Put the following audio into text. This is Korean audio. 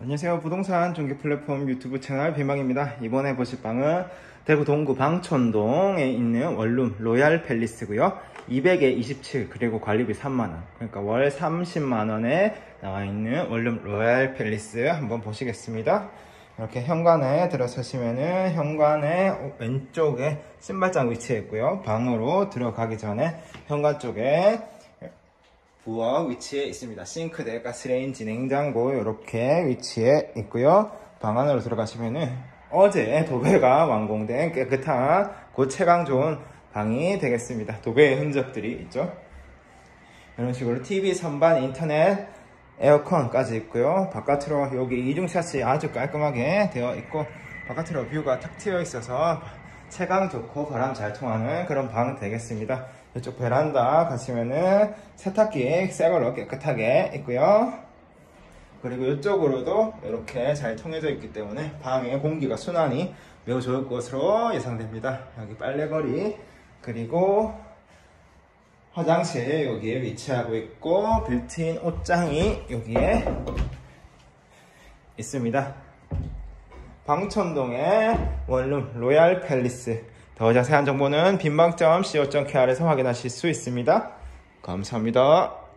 안녕하세요. 부동산 중개 플랫폼 유튜브 채널 비망입니다. 이번에 보실 방은 대구 동구 방촌동에 있는 원룸 로얄 팰리스고요. 200에 27 그리고 관리비 3만원 그러니까 월 30만원에 나와 있는 원룸 로얄 팰리스 한번 보시겠습니다. 이렇게 현관에 들어서시면은 현관의 왼쪽에 신발장 위치해 있고요. 방으로 들어가기 전에 현관 쪽에 부엌 위치에 있습니다. 싱크대, 가스레인지, 냉장고 이렇게 위치에 있고요. 방 안으로 들어가시면은 어제 도배가 완공된 깨끗한 고체감 좋은 방이 되겠습니다. 도배의 흔적들이 있죠. 이런 식으로 TV, 선반, 인터넷, 에어컨까지 있고요. 바깥으로 여기 이중 샷이 아주 깔끔하게 되어 있고 바깥으로 뷰가 탁 트여 있어서 체감 좋고 바람 잘 통하는 그런 방 되겠습니다. 이쪽 베란다 가시면은 세탁기 새 걸로 깨끗하게 있고요. 그리고 이쪽으로도 이렇게 잘 통해져 있기 때문에 방에 공기가 순환이 매우 좋을 것으로 예상됩니다. 여기 빨래거리 그리고 화장실 여기에 위치하고 있고 빌트인 옷장이 여기에 있습니다. 방촌동의 원룸 로얄 팰리스 더 자세한 정보는 빈방점 co.kr에서 확인하실 수 있습니다. 감사합니다.